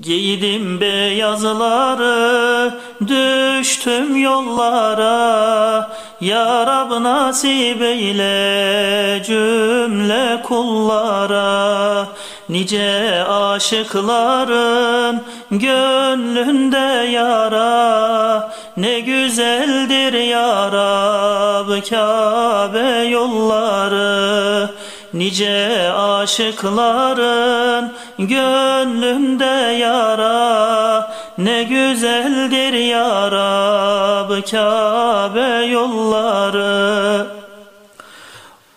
Giydim beyazları, düştüm yollara, Ya Rab nasip eyle cümle kullara. Nice aşıkların gönlünde yara, Ne güzeldir ya Rab Kabe yolları. Nice aşıkların gönlünde yara Ne güzeldir ya Rab Kabe yolları.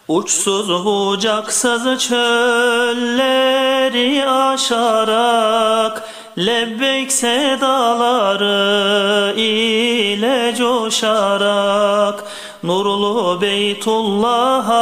Uçsuz bucaksız çölleri aşarak Lebbek sedaları ile coşarak Nurlu Beytullah'a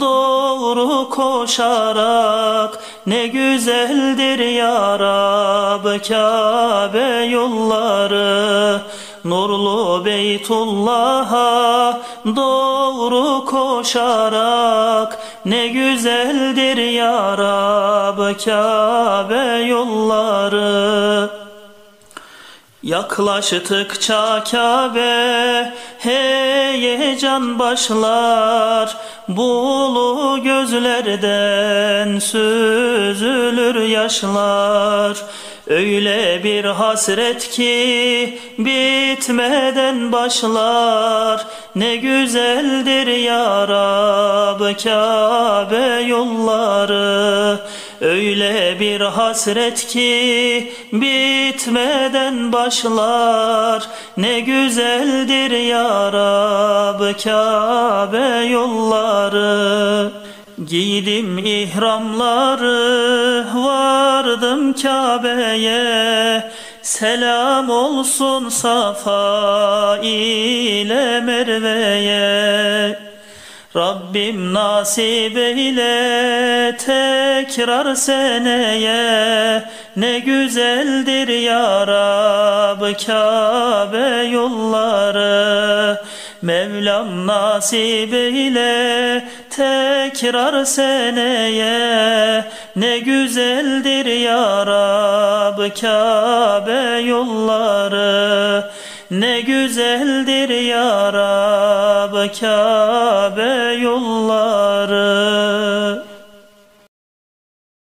doğru koşarak Ne güzeldir ya Rab Kabe yolları Nurlu Beytullah'a doğru koşarak Ne güzeldir ya Rab Kabe yolları. Yaklaştıkça Kabe heyecan başlar. Bulu gözlerden süzülür yaşlar Öyle bir hasret ki bitmeden başlar. Ne güzeldir ya Rab Kabe yolları. Öyle bir hasret ki bitmeden başlar. Ne güzeldir ya Rab Kabe yolları Giydim ihramları vardım Kabe'ye. Selam olsun Safa ile Merve'ye. Rabbim nasip eyle tekrar seneye. Ne güzeldir ya Rab Kabe yolları Mevlam nasip eyle tekrar seneye. Ne güzeldir ya Rab Kabe yolları. Ne güzeldir ya Rab Kabe yolları.